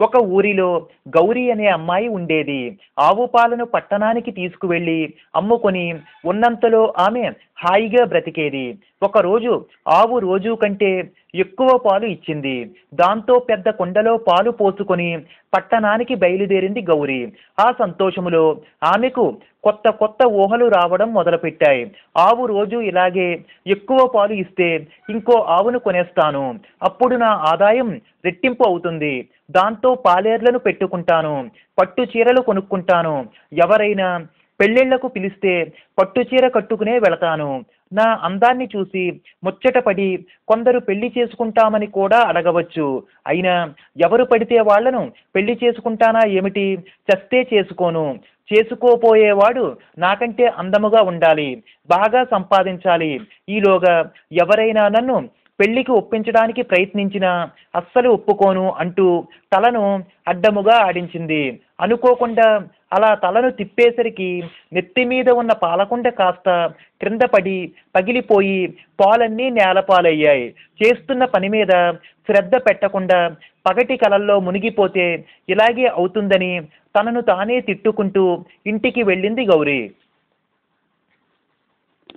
ఒక ఊరిలో గౌరీ అనే అమ్మాయి ఉండేది. ఆవు పాలను పట్టణానికి తీసుకువెళ్ళి అమ్ముకొని ఉన్నంతలో ఆమె హాయిగా బ్రతికేది. ఒకరోజు ఆవు రోజు కంటే ఎక్కువ పాలు ఇచ్చింది. దాంతో పెద్ద కుండలో పాలు పోసుకొని పట్టణానికి బయలుదేరింది గౌరీ. ఆ సంతోషములో ఆమెకు కొత్త కొత్త ఊహలు రావడం మొదలుపెట్టాయి. ఆవు రోజు ఇలాగే ఎక్కువ పాలు ఇస్తే ఇంకో ఆవును కొనేస్తాను. అప్పుడు నా ఆదాయం రెట్టింపు అవుతుంది. దాంతో పాలేర్లను పెట్టుకుంటాను. పట్టు చీరలు కొనుక్కుంటాను. ఎవరైనా పెళ్ళిళ్ళకు పిలిస్తే పట్టు చీర కట్టుకునే వెళతాను. నా అందాన్ని చూసి ముచ్చటపడి కొందరు పెళ్ళి చేసుకుంటామని కూడా అడగవచ్చు. అయినా ఎవరు పడితే వాళ్ళను పెళ్ళి చేసుకుంటానా ఏమిటి? చస్తే చేసుకోను. చేసుకోపోయేవాడు నాకంటే అందముగా ఉండాలి. బాగా సంపాదించాలి. ఈలోగా ఎవరైనా నన్ను పెళ్ళికి ఒప్పించడానికి ప్రయత్నించినా అస్సలు ఒప్పుకోను అంటూ తలను అడ్డముగా ఆడించింది. అనుకోకుండా అలా తలను తిప్పేసరికి నెత్తి మీద ఉన్న పాలకుండ కాస్త క్రింద పడి పగిలిపోయి పాలన్నీ నేలపాలయ్యాయి. చేస్తున్న పని మీద శ్రద్ధ పెట్టకుండా పగటి కలల్లో మునిగిపోతే ఇలాగే అవుతుందని తనను తానే తిట్టుకుంటూ ఇంటికి వెళ్ళింది గౌరీ.